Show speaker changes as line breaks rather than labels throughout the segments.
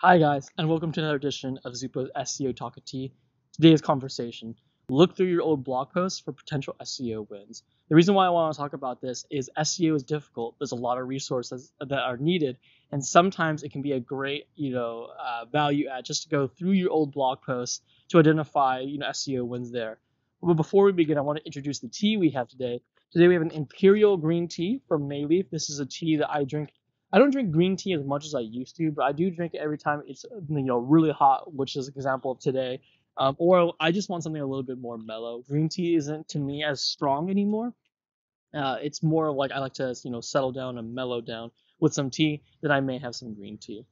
Hi guys, and welcome to another edition of Zupo's SEO Talk of Tea. Today's conversation: Look through your old blog posts for potential SEO wins. The reason why I want to talk about this is SEO is difficult. There's a lot of resources that are needed, and sometimes it can be a great, you know, uh, value add just to go through your old blog posts to identify, you know, SEO wins there. But before we begin, I want to introduce the tea we have today. Today we have an Imperial Green Tea from Mei Leaf. This is a tea that I drink I don't drink green tea as much as I used to, but I do drink it every time it's you know really hot, which is an example of today. Um, or I just want something a little bit more mellow. Green tea isn't to me as strong anymore. Uh, it's more like I like to you know settle down and mellow down with some tea. That I may have some green tea.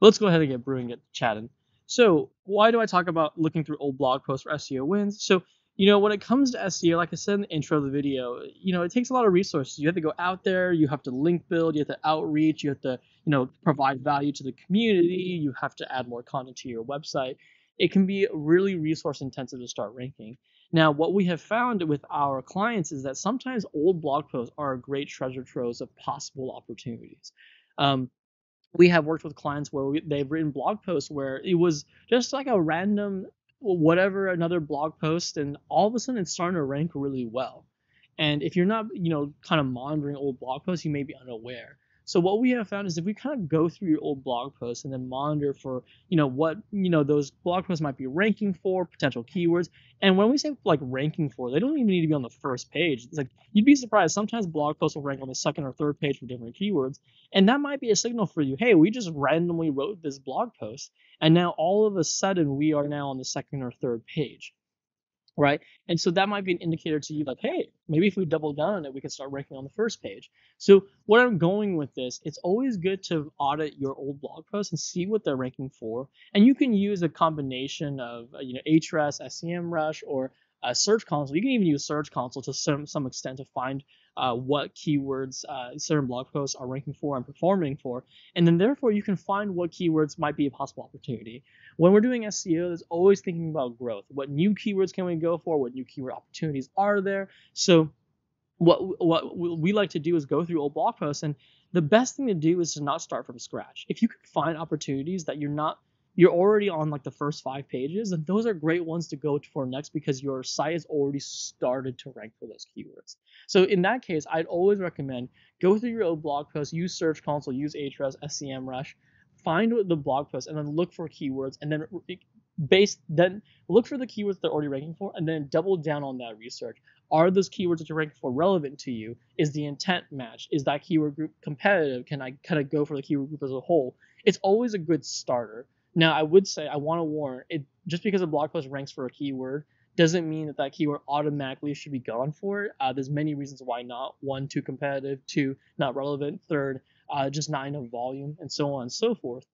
But let's go ahead and get brewing, get chatting. So why do I talk about looking through old blog posts for SEO wins? So you know, when it comes to SEO, like I said in the intro of the video, you know, it takes a lot of resources. You have to go out there, you have to link build, you have to outreach, you have to, you know, provide value to the community, you have to add more content to your website. It can be really resource intensive to start ranking. Now, what we have found with our clients is that sometimes old blog posts are a great treasure troves of possible opportunities. Um, we have worked with clients where we, they've written blog posts where it was just like a random whatever another blog post and all of a sudden it's starting to rank really well. And if you're not you know kind of monitoring old blog posts you may be unaware so what we have found is if we kind of go through your old blog posts and then monitor for, you know, what, you know, those blog posts might be ranking for, potential keywords. And when we say like ranking for, they don't even need to be on the first page. It's like you'd be surprised. Sometimes blog posts will rank on the second or third page for different keywords. And that might be a signal for you, hey, we just randomly wrote this blog post. And now all of a sudden we are now on the second or third page right? And so that might be an indicator to you like, hey, maybe if we double down on it, we can start ranking on the first page. So what I'm going with this, it's always good to audit your old blog posts and see what they're ranking for. And you can use a combination of, uh, you know, Ahrefs, SEMrush, or a Search Console. You can even use Search Console to some, some extent to find uh, what keywords uh, certain blog posts are ranking for and performing for. And then therefore you can find what keywords might be a possible opportunity. When we're doing SEO, there's always thinking about growth. What new keywords can we go for? What new keyword opportunities are there? So what what we like to do is go through old blog posts and the best thing to do is to not start from scratch. If you can find opportunities that you're not you're already on like the first five pages, and those are great ones to go for next because your site has already started to rank for those keywords. So in that case, I'd always recommend go through your old blog post, use Search Console, use Ahrefs, SEMrush, find the blog post, and then look for keywords, and then based then look for the keywords they're already ranking for, and then double down on that research. Are those keywords that you're ranking for relevant to you? Is the intent matched? Is that keyword group competitive? Can I kind of go for the keyword group as a whole? It's always a good starter. Now, I would say I want to warn it just because a blog post ranks for a keyword doesn't mean that that keyword automatically should be gone for it. Uh, there's many reasons why not. One, too competitive. Two, not relevant. Third, uh, just not enough volume, and so on and so forth.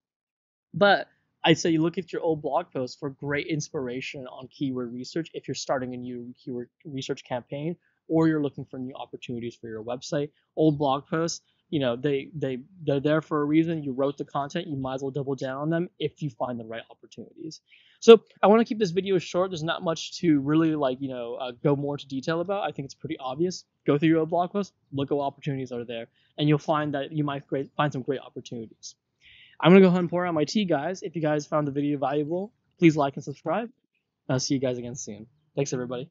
But I'd say you look at your old blog posts for great inspiration on keyword research if you're starting a new keyword research campaign or you're looking for new opportunities for your website. Old blog posts you know they they they're there for a reason. You wrote the content. You might as well double down on them if you find the right opportunities. So i want to keep this video short. There's not much to really like you know uh, go more into detail about. I think it's pretty obvious. Go through your blog post look at what opportunities are there and you'll find that you might great, find some great opportunities. I'm going to go ahead and pour out my tea guys. If you guys found the video valuable please like and subscribe. I'll see you guys again soon. Thanks everybody